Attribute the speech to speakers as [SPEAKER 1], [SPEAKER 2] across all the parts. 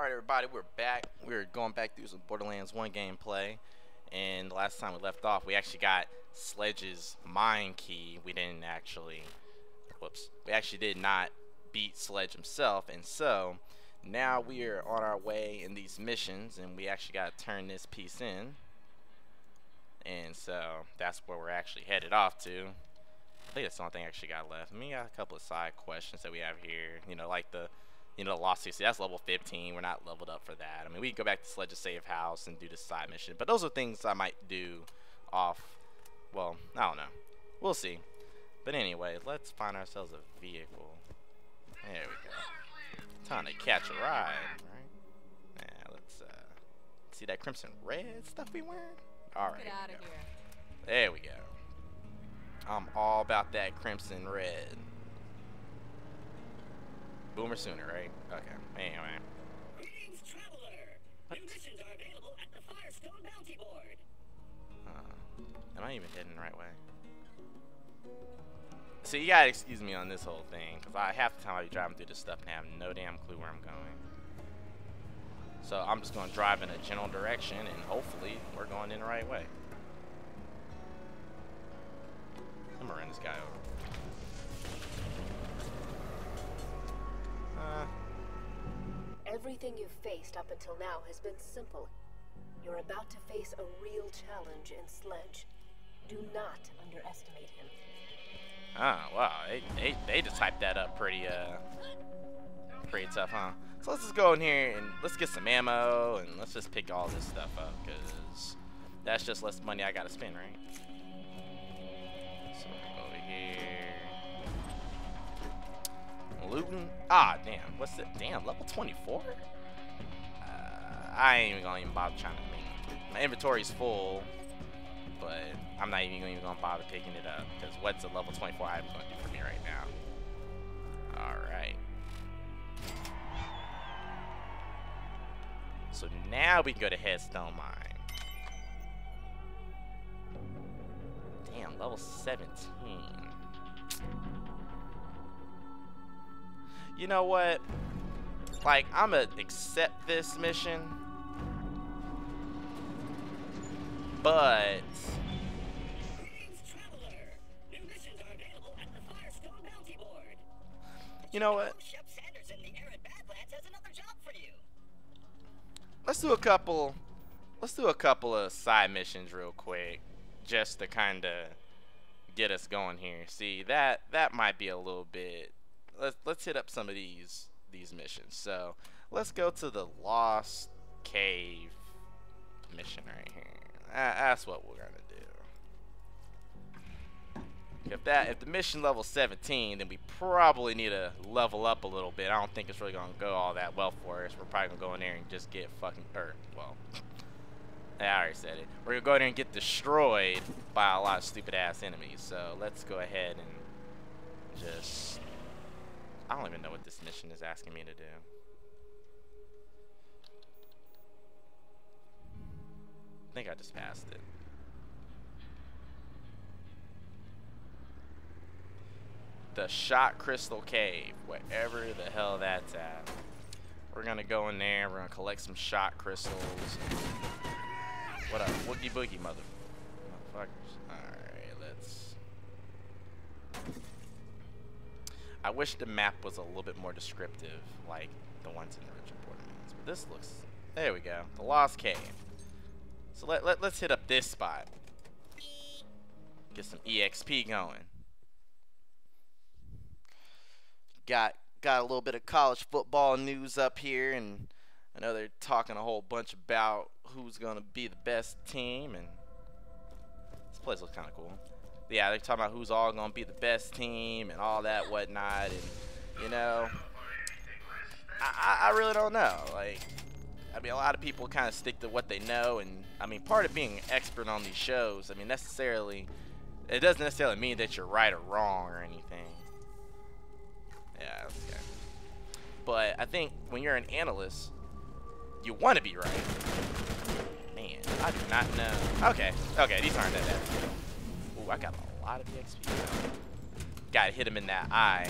[SPEAKER 1] Alright everybody, we're back. We're going back through some Borderlands 1 gameplay. And the last time we left off, we actually got Sledge's mine key. We didn't actually, whoops, we actually did not beat Sledge himself. And so, now we are on our way in these missions, and we actually got to turn this piece in. And so, that's where we're actually headed off to. I think that's the only thing I actually got left. I mean, got a couple of side questions that we have here. You know, like the you know, the Lost City, that's level 15. We're not leveled up for that. I mean, we can go back to Sledge's Safe House and do the side mission. But those are things I might do off, well, I don't know. We'll see. But anyway, let's find ourselves a vehicle. There we go. Time to catch a ride, right? Yeah, let's uh, see that crimson red stuff we wearing? Alright. Get out of here. There we go. I'm all about that crimson red. Boomer sooner, right? Okay. Anyway.
[SPEAKER 2] Greetings, traveler. New missions are available at the Firestone Bounty Board.
[SPEAKER 1] Uh, am I even heading the right way? So you gotta excuse me on this whole thing, because I half the time I be driving through this stuff and I have no damn clue where I'm going. So I'm just gonna drive in a general direction, and hopefully we're going in the right way. I'm gonna run this guy over. Uh,
[SPEAKER 3] Everything you've faced up until now has been simple. You're about to face a real challenge in Sledge. Do not underestimate him.
[SPEAKER 1] Oh, wow. They, they, they just hyped that up pretty, uh, pretty tough, huh? So let's just go in here and let's get some ammo and let's just pick all this stuff up because that's just less money I gotta spend, right? Looting. Ah, damn. What's it? Damn, level 24? Uh, I ain't even gonna even bother trying to make it. My inventory's full but I'm not even, even gonna bother picking it up because what's a level 24 item gonna do for me right now? Alright. So now we can go to Headstone Mine. Damn, level 17. You know what? Like, I'm gonna accept this mission but you know what? Let's do a couple. Let's do a couple of side missions real quick, just to kind of get us going here. See that that might be a little bit. Let's let's hit up some of these these missions. So let's go to the Lost Cave mission right here. That's what we're gonna do. If that, if the mission level 17, then we probably need to level up a little bit. I don't think it's really gonna go all that well for us. We're probably gonna go in there and just get fucking, or well, I already said it. We're gonna go in there and get destroyed by a lot of stupid ass enemies. So let's go ahead and just. I don't even know what this mission is asking me to do. I think I just passed it. The Shot Crystal Cave, wherever the hell that's at. We're gonna go in there, we're gonna collect some shot crystals. What up, Woogie Boogie mother motherfuckers. Alright, let's I wish the map was a little bit more descriptive, like the ones in the original Borderlands. But this looks there we go. The Lost Cave. So let, let, let's hit up this spot. Get some EXP going. Got got a little bit of college football news up here and I know they're talking a whole bunch about who's gonna be the best team and this place looks kinda cool. Yeah, they're talking about who's all gonna be the best team and all that whatnot and you know I, I really don't know. Like I mean, a lot of people kind of stick to what they know, and I mean, part of being an expert on these shows, I mean, necessarily, it doesn't necessarily mean that you're right or wrong or anything. Yeah, okay. But I think when you're an analyst, you want to be right. Man, I do not know. Okay, okay, these aren't that bad. Ooh, I got a lot of EXP. Gotta hit him in that eye.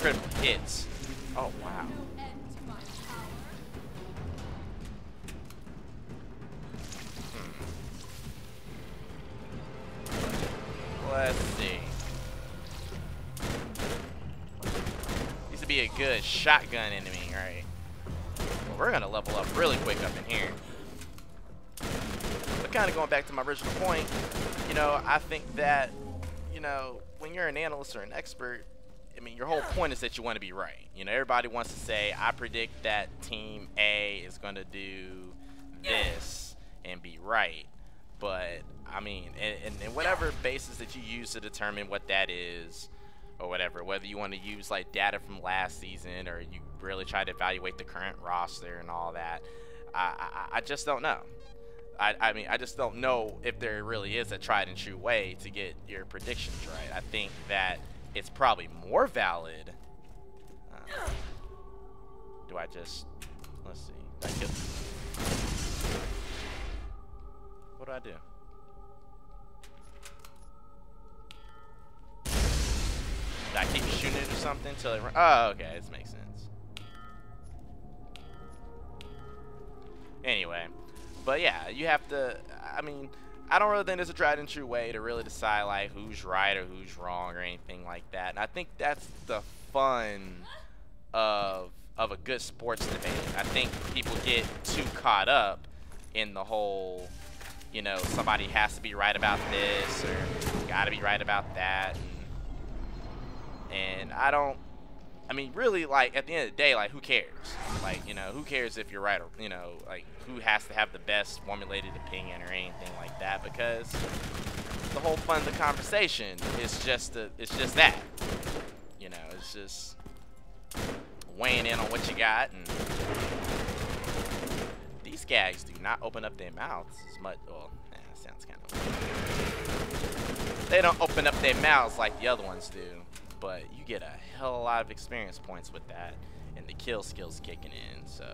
[SPEAKER 1] Critical hits. Oh, wow. Hmm. Let's see. This would be a good shotgun enemy, right? Well, we're gonna level up really quick up in here. Kind of going back to my original point, you know, I think that, you know, when you're an analyst or an expert, I mean, your whole point is that you want to be right. You know, everybody wants to say, I predict that team A is going to do this and be right. But, I mean, and, and, and whatever basis that you use to determine what that is, or whatever, whether you want to use like data from last season or you really try to evaluate the current roster and all that, I, I, I just don't know. I, I mean, I just don't know if there really is a tried and true way to get your predictions right. I think that it's probably more valid. Uh, do I just, let's see, I kill, what do I do? Do I keep shooting it or something until it, oh, okay, this makes sense. Anyway, but yeah, you have to, I mean, I don't really think there's a tried and true way to really decide like who's right or who's wrong or anything like that. And I think that's the fun of of a good sports debate. I think people get too caught up in the whole, you know, somebody has to be right about this or got to be right about that. And, and I don't I mean, really, like, at the end of the day, like, who cares? Like, you know, who cares if you're right or, you know, like, who has to have the best formulated opinion or anything like that? Because the whole fun of the conversation is just, a, it's just that. You know, it's just weighing in on what you got. And these skags do not open up their mouths as much. Well, eh, sounds kind of Weird. They don't open up their mouths like the other ones do but you get a hell of a lot of experience points with that, and the kill skills kicking in, so...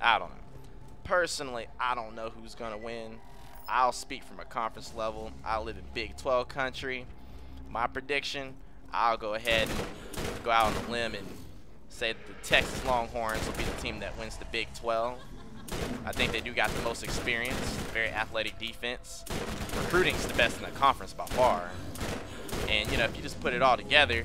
[SPEAKER 1] I don't know. Personally, I don't know who's going to win. I'll speak from a conference level. I live in Big 12 country. My prediction, I'll go ahead and go out on a limb and say that the Texas Longhorns will be the team that wins the Big 12. I think they do got the most experience, very athletic defense. Recruiting's the best in the conference by far. And, you know, if you just put it all together,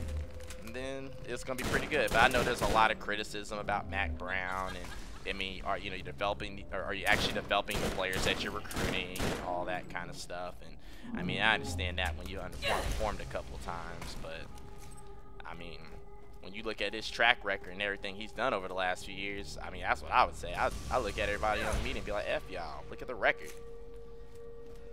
[SPEAKER 1] then it's going to be pretty good. But I know there's a lot of criticism about Mack Brown and I mean, are you know you developing are you actually developing the players that you're recruiting and all that kind of stuff? And I mean, I understand that when you underperformed a couple times, but I mean, when you look at his track record and everything he's done over the last few years, I mean, that's what I would say. I, I look at everybody on the meeting and be like, F y'all, look at the record.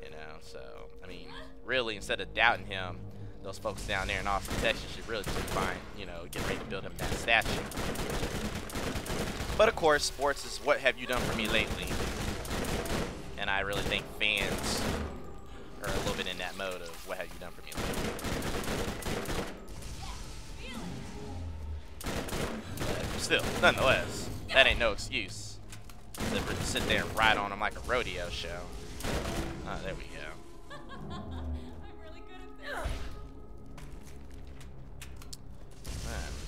[SPEAKER 1] You know, so I mean, really, instead of doubting him, those folks down there in Austin, Texas should really just find, you know, get ready to build him that statue. But of course, sports is what have you done for me lately? And I really think fans are a little bit in that mode of what have you done for me lately? But still, nonetheless, that ain't no excuse to sit there and ride on them like a rodeo show. Oh, there we go.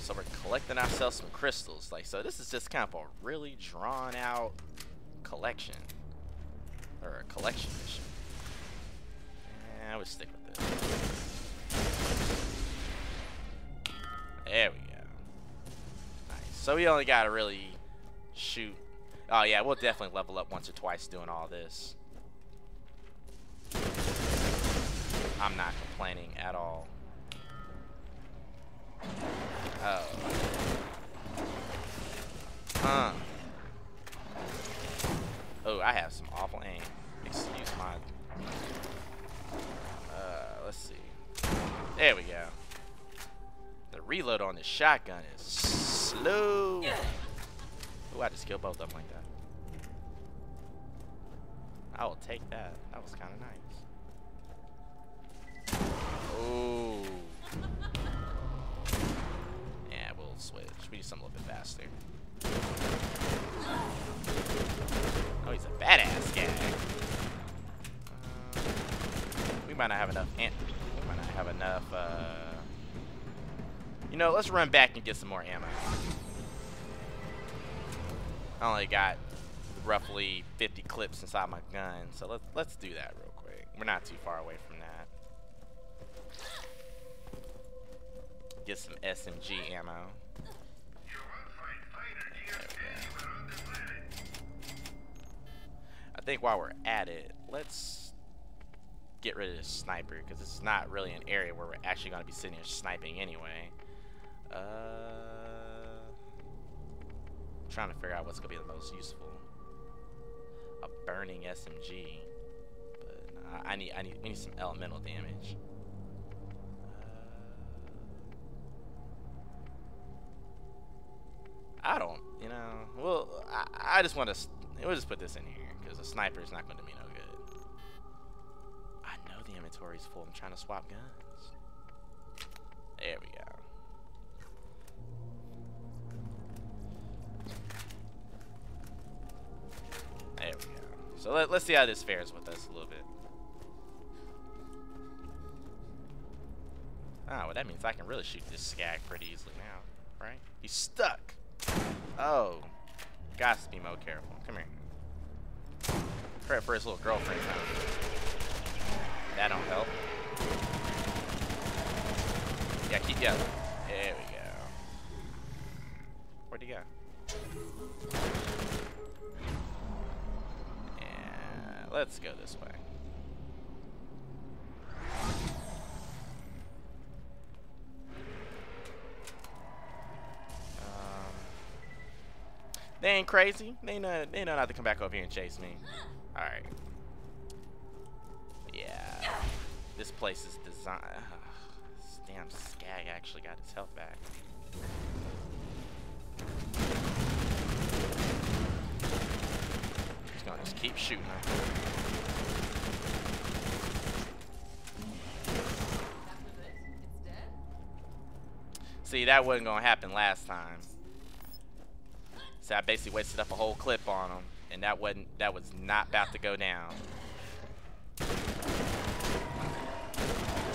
[SPEAKER 1] So we're collecting ourselves some crystals. Like, so this is just kind of a really drawn out collection. Or a collection mission. I would stick with this. There we go. Nice. So we only gotta really shoot. Oh yeah, we'll definitely level up once or twice doing all this. I'm not complaining at all. Oh. Huh. Oh, I have some awful aim. Excuse my... Uh, let's see. There we go. The reload on this shotgun is slow. Oh, I just killed both of them like that. I will take that. That was kind of nice. Oh. switch. We need something a little bit faster. Oh, he's a badass guy. Uh, we might not have enough ammo. We might not have enough, uh... You know, let's run back and get some more ammo. I only got roughly 50 clips inside my gun, so let's, let's do that real quick. We're not too far away from that. Get some SMG ammo. Think while we're at it, let's get rid of this sniper because it's not really an area where we're actually going to be sitting here sniping anyway. Uh, trying to figure out what's going to be the most useful. A burning SMG, but I need I need we need some elemental damage. I don't, you know. Well, I, I just want to. We'll just put this in here because a sniper is not going to be no good. I know the inventory's full. I'm trying to swap guns. There we go. There we go. So let, let's see how this fares with us a little bit. Oh, well that means I can really shoot this skag pretty easily now, right? He's stuck. Oh. Got to be more careful. Come here. Credit for his little girlfriend huh? That don't help. Yeah, keep going. There we go. Where'd he go? Yeah, let's go this way. Um, they ain't crazy. They know they know not to come back over here and chase me. Alright. Yeah. This place is designed. this damn skag actually got his health back. Just gonna just keep shooting. See, that wasn't gonna happen last time. So I basically wasted up a whole clip on him, and that wasn't that was not about to go down.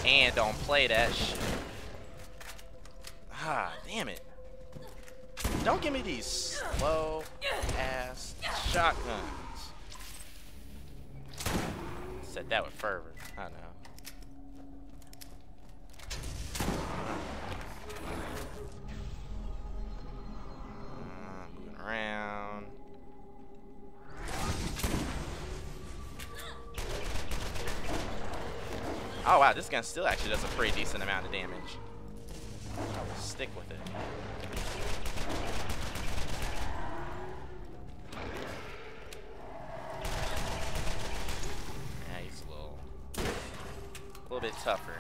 [SPEAKER 1] And don't play that shit. Ah, damn it. Don't give me these slow ass shotguns. Said that with fervor. I know. This gun still actually does a pretty decent amount of damage. I will stick with it. Yeah, he's a little, a little bit tougher.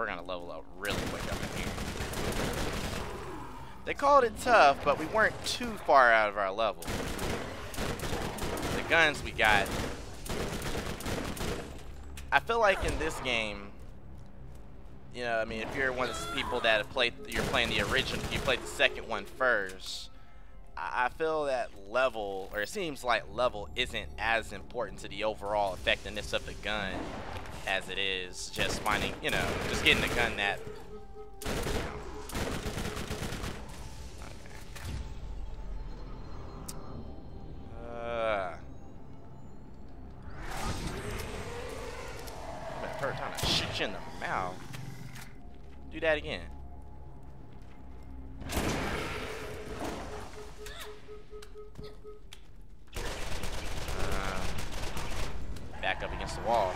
[SPEAKER 1] We're gonna level up really quick up in here. They called it tough, but we weren't too far out of our level. The guns we got. I feel like in this game, you know, I mean, if you're one of the people that have played, you're playing the original, you played the second one first. I feel that level, or it seems like level, isn't as important to the overall effectiveness of the gun as it is just finding, you know, just getting the gun that Uh, third time to shoot you in the mouth. Do that again. Uh, back up against the wall.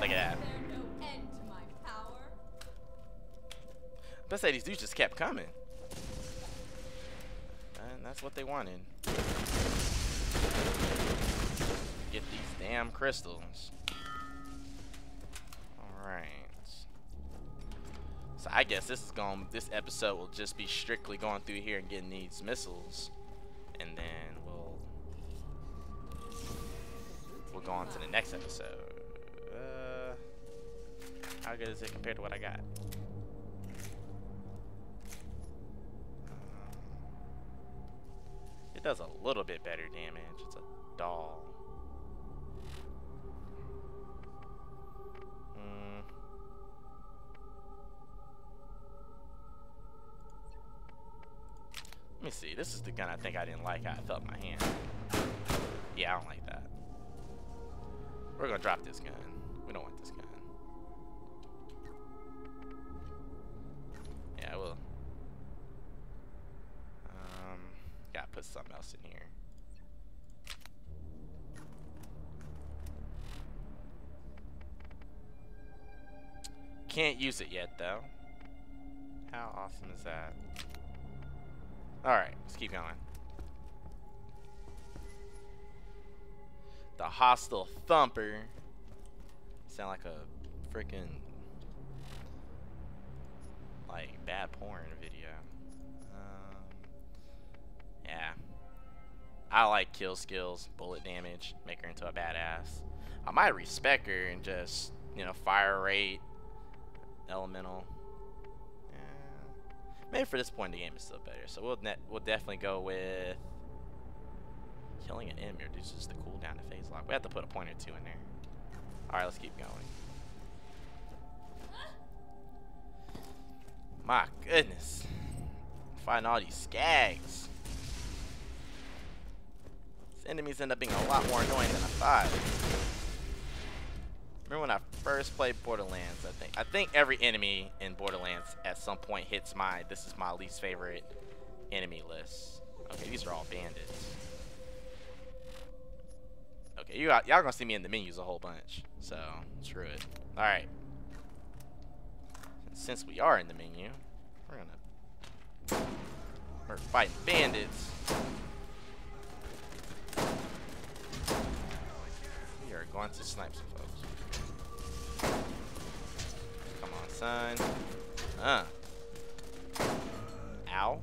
[SPEAKER 1] Look at that. Let's say these dudes just kept coming And that's what they wanted. Get these damn crystals. Alright. So I guess this is going this episode will just be strictly going through here and getting these missiles. And then we'll we'll go on to the next episode. How good is it compared to what I got? Um, It does a little bit better damage. It's a doll. Mm. Let me see. This is the gun I think I didn't like how it felt my hand. Yeah, I don't like that. We're gonna drop this gun. Can't use it yet, though. How awesome is that? Alright, let's keep going. The Hostile Thumper. Sound like a freaking like bad porn video. Um, yeah. I like kill skills, bullet damage, make her into a badass. I might respec her and just, you know, fire rate, elemental. Yeah. Maybe for this point the game is still better. So we'll net we'll definitely go with killing an enemy reduces the cooldown to phase lock. We have to put a point or two in there. Alright, let's keep going. My goodness. Find all these skags. These enemies end up being a lot more annoying than I thought. Remember when I first played Borderlands, I think I think every enemy in Borderlands at some point hits my this is my least favorite enemy list. Okay, these are all bandits. Okay, you y'all gonna see me in the menus a whole bunch. So screw it. Alright. Since we are in the menu, we're gonna we're fighting bandits. We are going to snipe some folks. Come on, son. Uh. Ow.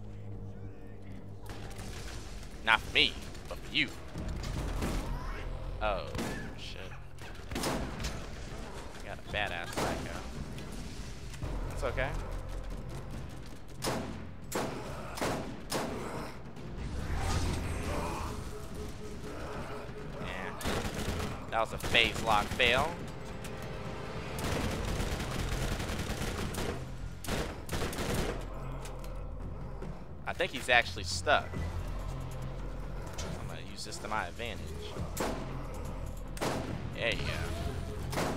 [SPEAKER 1] Not for me, but for you. Oh, shit. Got a badass psycho. That's okay. That was a phase lock fail. I think he's actually stuck. I'm gonna use this to my advantage. There you go.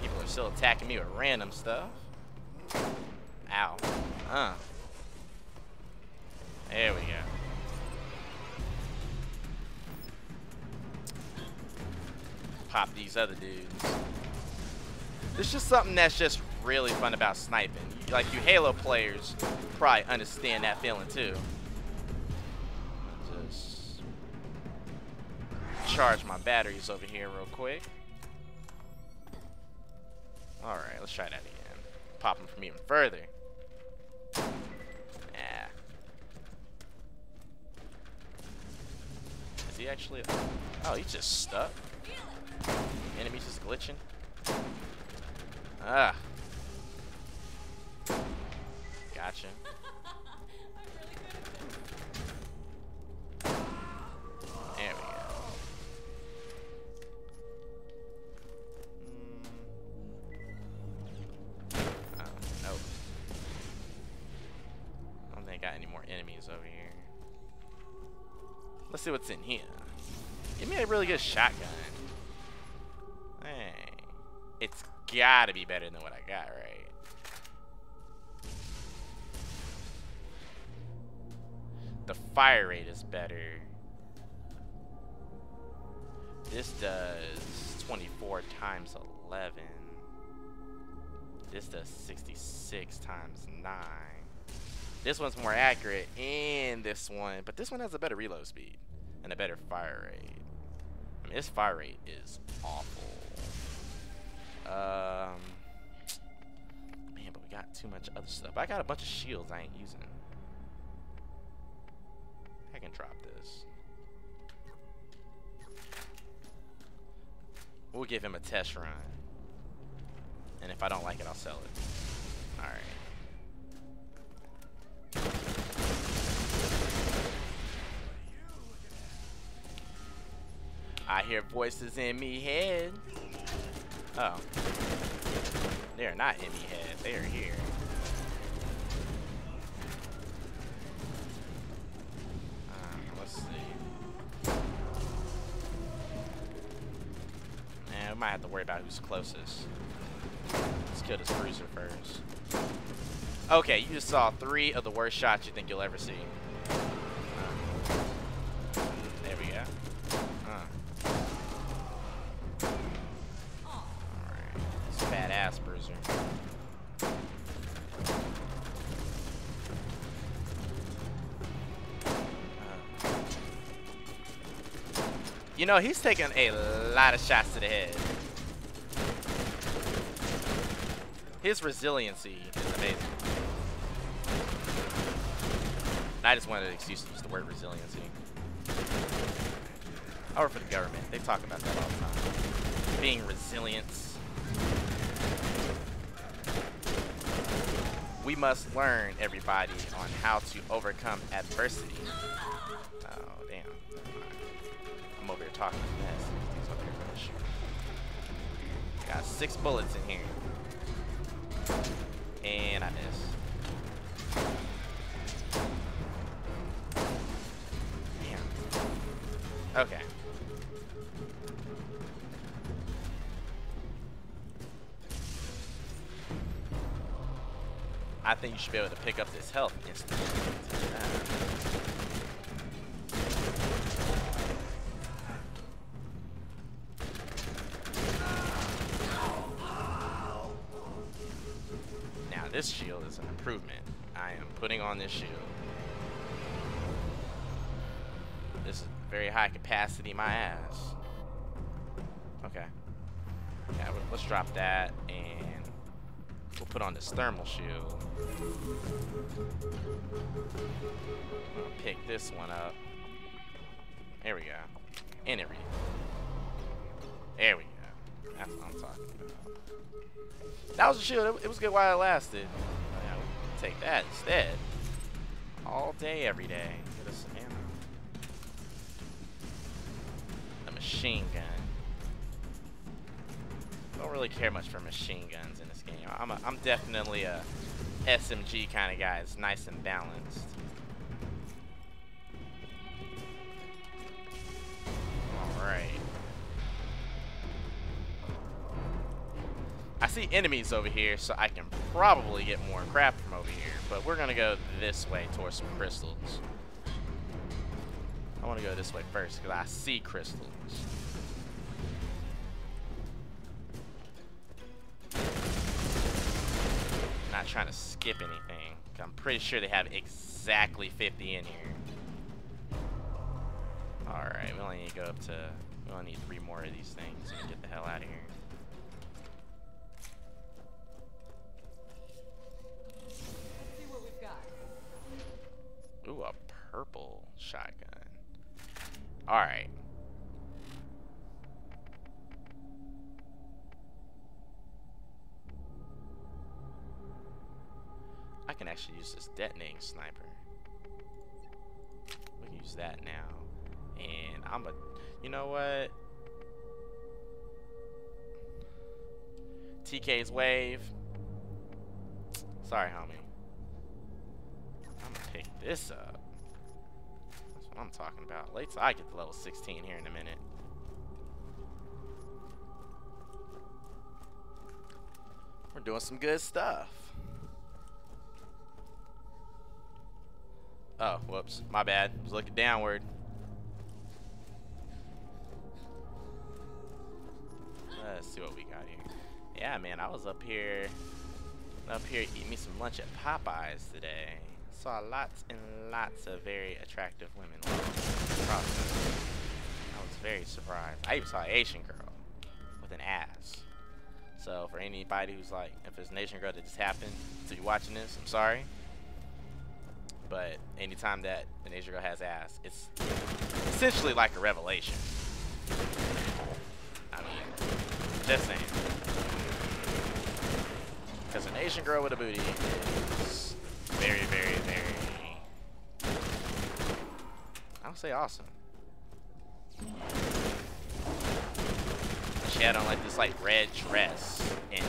[SPEAKER 1] People are still attacking me with random stuff. Ow. Uh. There we go. Pop these other dudes. It's just something that's just really fun about sniping. Like you Halo players probably understand that feeling too. Just charge my batteries over here real quick. Alright, let's try that again. Pop them from even further. Yeah. Is he actually... Oh, he's just stuck. Enemy's just glitching. Ah. Gotcha. There we go. Mm. Oh, nope. I don't think I got any more enemies over here. Let's see what's in here. Give me a really good shotgun. Hey. It's gotta be better than what I got, right? The fire rate is better. This does 24 times 11. This does 66 times 9. This one's more accurate, and this one, but this one has a better reload speed and a better fire rate. I mean, this fire rate is awful. Um, man, but we got too much other stuff. I got a bunch of shields I ain't using. I can drop this. We'll give him a test run. And if I don't like it, I'll sell it. Alright. I hear voices in me head. Oh. They're not in me head. They are might have to worry about who's closest. Let's kill this bruiser first. Okay, you just saw three of the worst shots you think you'll ever see. Uh, there we go. Uh. This badass bruiser. Uh. You know, he's taking a lot of shots to the head. His resiliency is amazing. I just wanted an excuse to use the word resiliency. I work for the government. They talk about that all the time. Being resilient. We must learn, everybody, on how to overcome adversity. Oh, damn. I'm over here talking mess. Got six bullets in here. And I miss. Damn. Okay. I think you should be able to pick up this health instantly. Capacity, my ass. Okay. Yeah, let's drop that and we'll put on this thermal shield. I'm gonna pick this one up. There we go. And There we go. That's what I'm talking about. That was a shield. It, was good while it lasted. Take that instead. All day, every day. Get us some machine gun. Don't really care much for machine guns in this game. I'm, a, I'm definitely a SMG kind of guy. It's nice and balanced. Alright. I see enemies over here, so I can probably get more crap from over here. But we're to go this way towards some crystals. I want to go this way first, because I see crystals. Not trying to skip anything. I'm pretty sure they have exactly 50 in here. Alright, we only need to go up to... We only need three more of these things and get the hell out of here.
[SPEAKER 4] See what we've got.
[SPEAKER 1] Ooh, a purple shotgun. Alright. I can actually use this detonating sniper. We can use that now. And I'm a... You know what? TK's wave. Sorry, homie. I'm gonna pick this up. What I'm talking about. Till I get to level 16 here in a minute. We're doing some good stuff. Oh, whoops. My bad. Was looking downward. Let's see what we got here. Yeah, man, I was up here, up here eating me some lunch at Popeyes today. Saw lots and lots of very attractive women. I was very surprised. I even saw an Asian girl with an ass. So for anybody who's like, if it's an Asian girl that just happened to be watching this, I'm sorry. But anytime that an Asian girl has ass, it's essentially like a revelation. I mean, Just saying. Because an Asian girl with a booty is very, very, very. I'll say awesome. She had on like this like red dress, and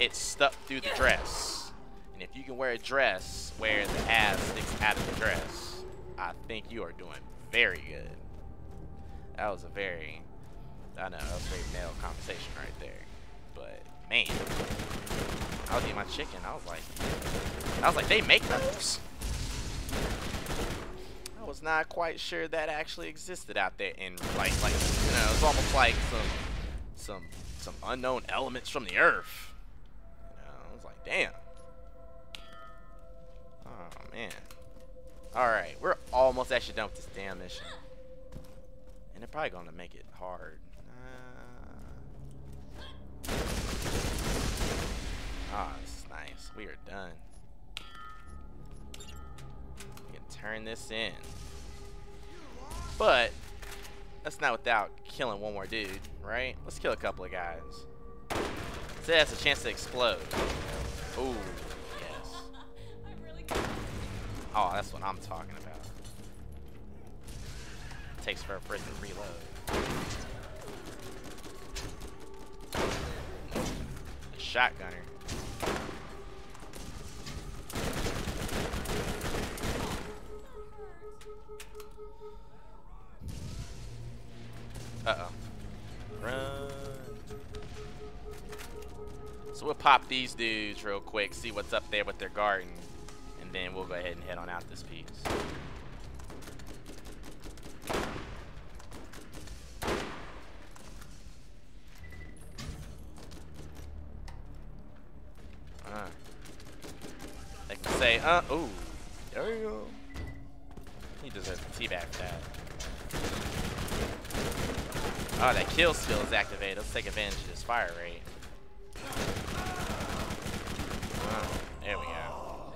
[SPEAKER 1] it's stuck through the dress. And if you can wear a dress where the ass sticks out of the dress, I think you are doing very good. That was a very, I know, that was a very male conversation right there. But man, I was eating my chicken. I was like, I was like, they make those. I was not quite sure that actually existed out there in like, like you know, it's almost like some, some, some unknown elements from the earth. You know, I was like, damn. Oh man. All right, we're almost actually done with this damn mission. And they're probably going to make it hard. Uh... Ah, this is nice. We are done. We can turn this in. But, that's not without killing one more dude, right? Let's kill a couple of guys. Say that's a chance to explode. Ooh, yes. Oh, that's what I'm talking about. Takes for a person to reload. A shotgunner. Uh-oh. Run. So we'll pop these dudes real quick, see what's up there with their garden, and then we'll go ahead and head on out this piece. Uh, they can say, uh, ooh, Oh, that kill skill is activated. Let's take advantage of this fire rate. Oh, there we go.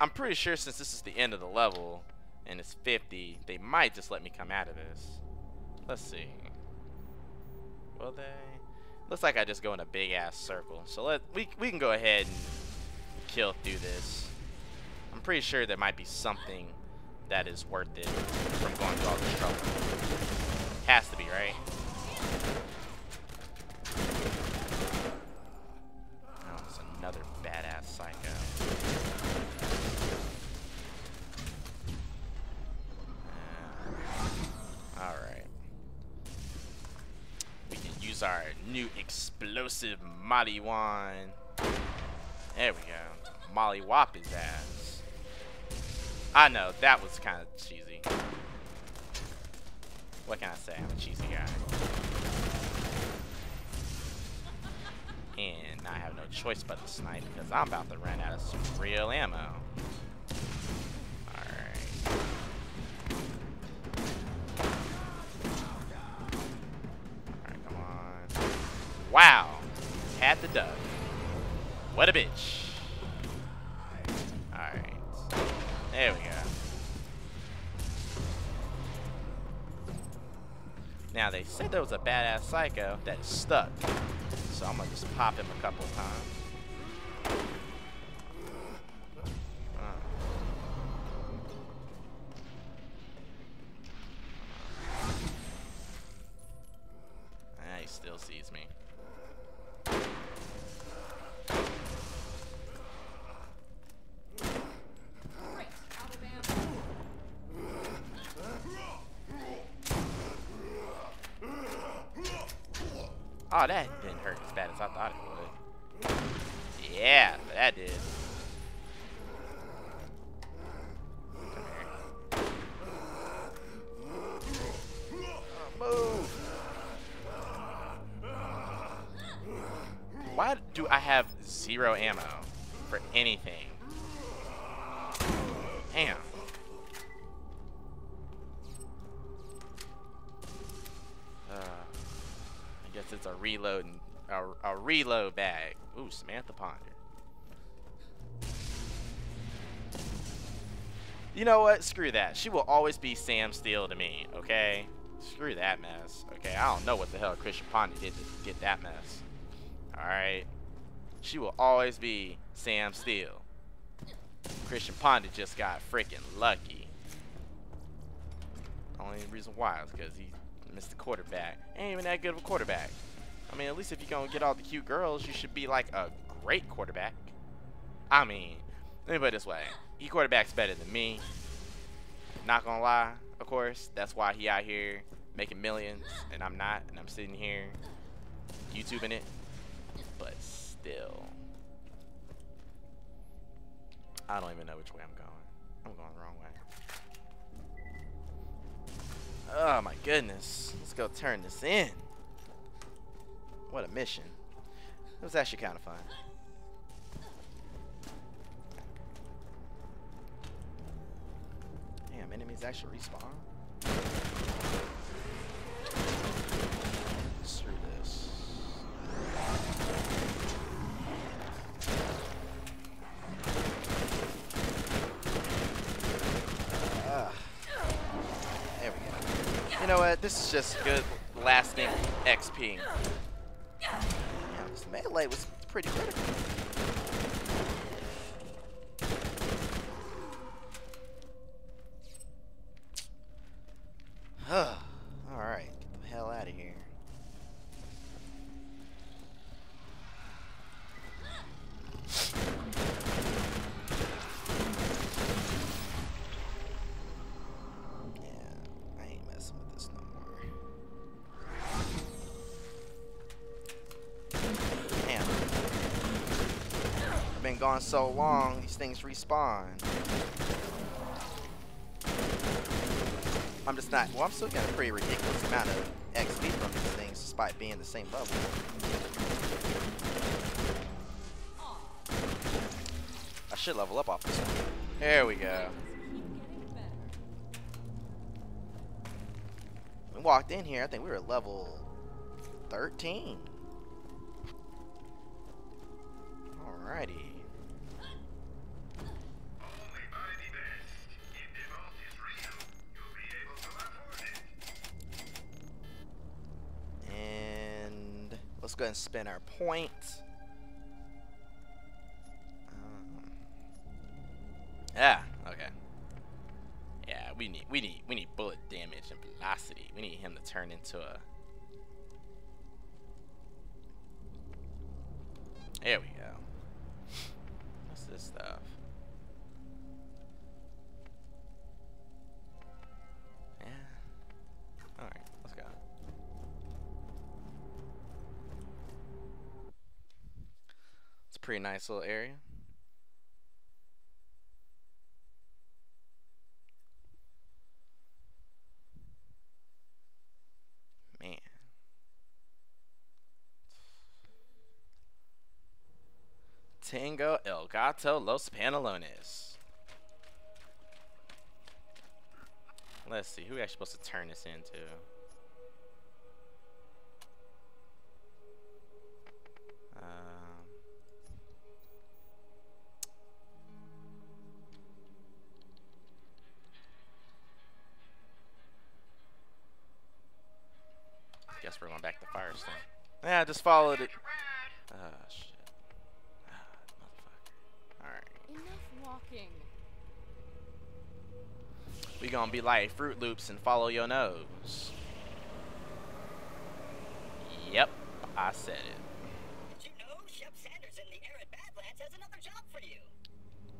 [SPEAKER 1] I'm pretty sure since this is the end of the level and it's 50, they might just let me come out of this. Let's see. Will they? Looks like I just go in a big ass circle. So let we we can go ahead and kill through this. I'm pretty sure there might be something that is worth it from going through all this trouble. Has to be, right? Oh, it's another badass psycho. Ah. Alright. We can use our new explosive Molly wand. There we go. Molly whop his ass. I know, that was kind of cheesy. What can I say? I'm a cheesy guy. And I have no choice but to snipe because I'm about to run out of some real ammo. Psycho that is stuck. So I'm gonna just pop him a couple times. Uh. Ah, he still sees me.
[SPEAKER 4] great. Out of ammo.
[SPEAKER 1] Oh, that didn't hurt as bad as I thought it would. Yeah, that did. Come here. Oh, move. Why do I have zero ammo for anything? Damn. Uh, I guess it's a reload and a, a reload bag. Ooh, Samantha Ponder. You know what? Screw that. She will always be Sam Steele to me, okay? Screw that mess, okay? I don't know what the hell Christian Ponder did to get that mess. Alright? She will always be Sam Steele. Christian Ponder just got freaking lucky. Only reason why is because he missed the quarterback. Ain't even that good of a quarterback. I mean, at least if you're going to get all the cute girls, you should be like a great quarterback. I mean, let me put it this way. He quarterback's better than me. Not gonna lie, of course. That's why he out here making millions, and I'm not, and I'm sitting here YouTubing it. But still, I don't even know which way I'm going. I'm going the wrong way. Oh my goodness. Let's go turn this in. What a mission. It was actually kind of fun. Damn, enemies actually respawn? Screw this. Ah. There we go. You know what? This is just good lasting XP. Yeah, this melee was pretty critical. Gone so long, these things respawn. I'm just not. Well, I'm still getting a pretty ridiculous amount of XP from these things, despite being the same level. I should level up off this one. There we go.
[SPEAKER 4] Keep getting better.
[SPEAKER 1] We walked in here. I think we were level 13. Spend our points. Um, yeah, okay. Yeah, we need we need we need bullet damage and velocity. We need him to turn into a There we go. What's this stuff? Pretty nice little area. Man. Tango El Gato Los Pantalones. Let's see, who are we actually supposed to turn this into? Followed it. Oh, shit. Motherfucker. Alright.
[SPEAKER 4] Enough walking.
[SPEAKER 1] We gonna be like Froot Loops and follow your nose. Yep, I said it.
[SPEAKER 2] Did you know Shep Sanders in the Arid Badlands has another job for you?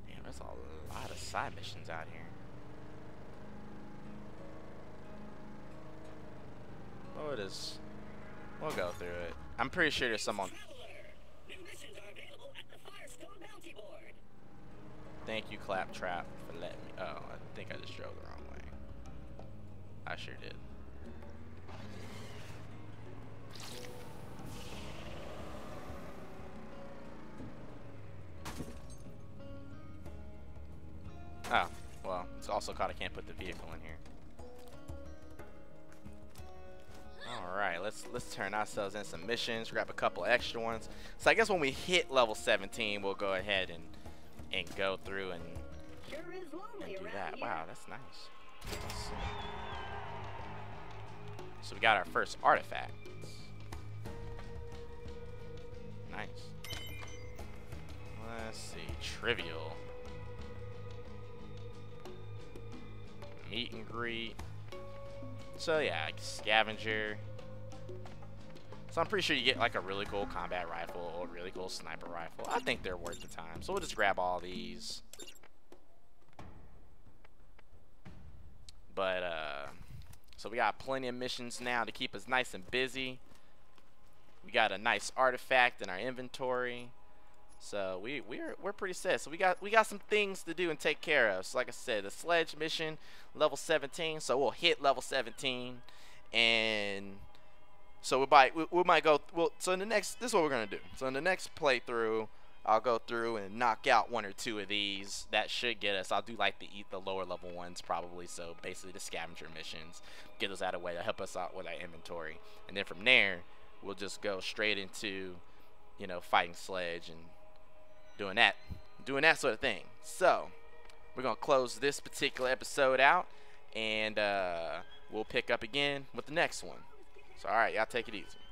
[SPEAKER 1] Damn, there's a lot of side missions out here. Oh, it is. We'll go through it. I'm pretty sure there's someone. Thank you, Claptrap, for letting me. Oh, I think I just drove the wrong way. I sure did. Oh, well, it's also caught I can't put the vehicle in here. Alright, let's let's turn ourselves in some missions, grab a couple extra ones. So I guess when we hit level 17, we'll go ahead and and go through and
[SPEAKER 2] Sure is lonely
[SPEAKER 1] do that.
[SPEAKER 2] here.
[SPEAKER 1] Wow, that's nice. So we got our first artifact. Nice. Let's see. Trivial. Meet and greet. So yeah, scavenger. So I'm pretty sure you get like a really cool combat rifle or a really cool sniper rifle. I think they're worth the time. So we'll just grab all these. But uh so we got plenty of missions now to keep us nice and busy. We got a nice artifact in our inventory. So we we're we're pretty set. So we got we got some things to do and take care of. So like I said, the sledge mission level 17. So we'll hit level 17 and so we might we, we might go well so in the next this is what we're going to do. So in the next playthrough I'll go through and knock out one or two of these. That should get us. I'll do like the eat the lower level ones probably. So basically the scavenger missions, get us out of the way to help us out with our inventory, and then from there we'll just go straight into, you know, fighting sledge and doing that, doing that sort of thing. So we're gonna close this particular episode out, and uh, we'll pick up again with the next one. So all right, y'all take it easy.